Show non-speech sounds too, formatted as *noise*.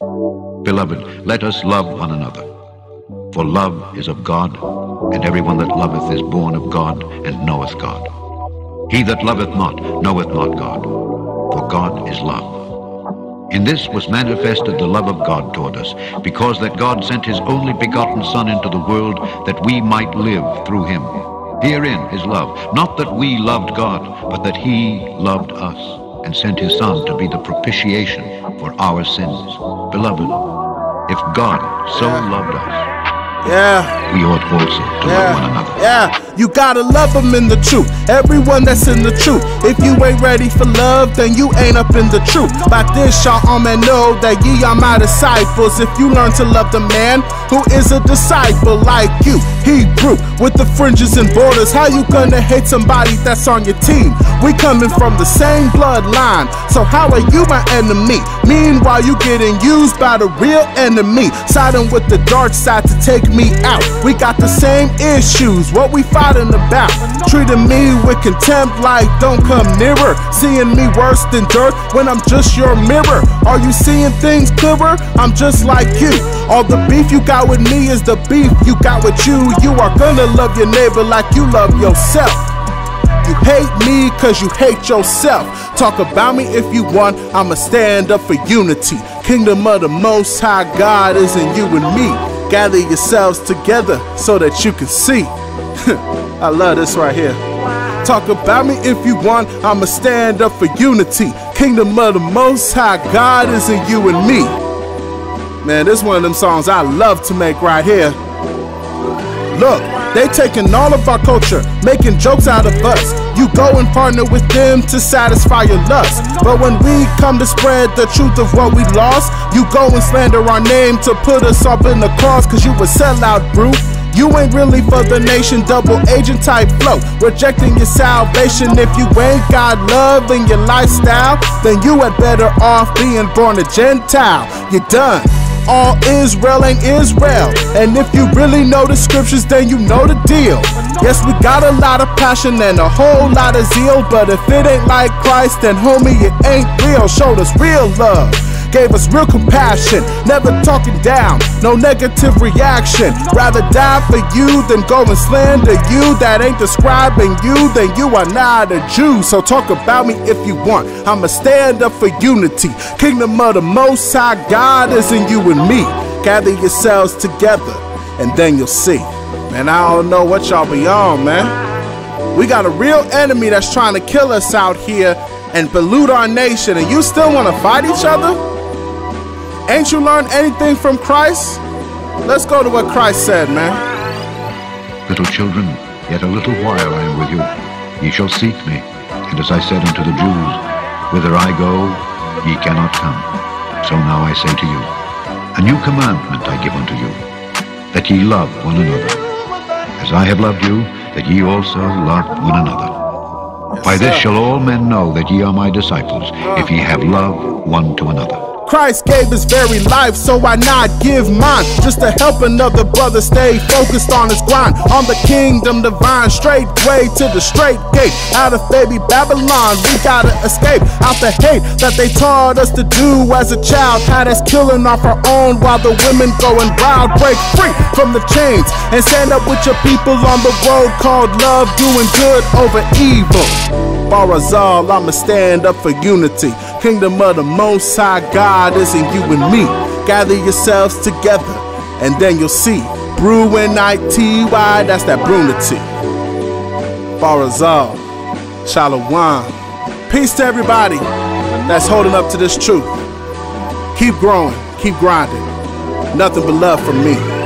Beloved, let us love one another. For love is of God, and everyone that loveth is born of God and knoweth God. He that loveth not knoweth not God, for God is love. In this was manifested the love of God toward us, because that God sent his only begotten Son into the world that we might live through him. Herein is love, not that we loved God, but that he loved us, and sent his Son to be the propitiation for our sins. Beloved, if God so loved us, Yeah. we ought also to love one another. Yeah, you gotta love them in the truth. Everyone that's in the truth. If you ain't ready for love, then you ain't up in the truth. By this, y'all all men know that ye are my disciples. If you learn to love the man who is a disciple like you, Hebrew with the fringes and borders. How you gonna hate somebody that's on your team? We coming from the same bloodline, so how are you my enemy? Meanwhile, you getting used by the real enemy, siding with the dark side to take me out. We got the same issues, what we fighting about? Treating me with contempt like don't come nearer. Seeing me worse than dirt when I'm just your mirror. Are you seeing things clearer? I'm just like you. All the beef you got with me is the beef you got with you. You are gonna love your neighbor like you love yourself. You hate me cause you hate yourself. Talk about me if you want, I'ma stand up for unity. Kingdom of the Most High God is in you and me. Gather yourselves together so that you can see. *laughs* I love this right here. Talk about me if you want, I'ma stand up for unity. Kingdom of the Most High God is in you and me. Man, this one of them songs I love to make right here. Look, they taking all of our culture, making jokes out of us. You go and partner with them to satisfy your lust. But when we come to spread the truth of what we lost, you go and slander our name to put us up in the cross, cause you a sellout, brute. You ain't really for the nation, double agent type flow. Rejecting your salvation if you ain't got love in your lifestyle, then you had better off being born a Gentile. You're done. All Israel ain't Israel. And if you really know the scriptures, then you know the deal. Yes, we got a lot of passion and a whole lot of zeal, but if it ain't like Christ, then homie, it ain't real. Showed us real love gave us real compassion, never talking down, no negative reaction. Rather die for you than go and slander you. That ain't describing you, then you are not a Jew. So talk about me if you want. I'ma stand up for unity. Kingdom of the Most High God is in you and me. Gather yourselves together, and then you'll see. Man, I don't know what y'all be on, man. We got a real enemy that's trying to kill us out here and pollute our nation, and you still want to fight each other? Ain't you learned anything from Christ? Let's go to what Christ said, man. Little children, yet a little while I am with you. Ye shall seek me. And as I said unto the Jews, Whither I go, ye cannot come. So now I say to you, A new commandment I give unto you, that ye love one another. As I have loved you, that ye also love one another. By this shall all men know that ye are my disciples, if ye have love one to another. Christ gave his very life, so why not give mine? Just to help another brother stay focused on his grind. On the kingdom divine, straight way to the straight gate. Out of baby Babylon, we gotta escape. Out the hate that they taught us to do as a child. Had us killing off our own while the women going wild. Break free from the chains and stand up with your people on the road called love, doing good over evil. Barazal, I'ma stand up for unity. Kingdom of the Most High God in you and me. Gather yourselves together, and then you'll see. Brew N I T Y, that's that Brewnity. Barazal, Shalom. Peace to everybody that's holding up to this truth. Keep growing, keep grinding. Nothing but love from me.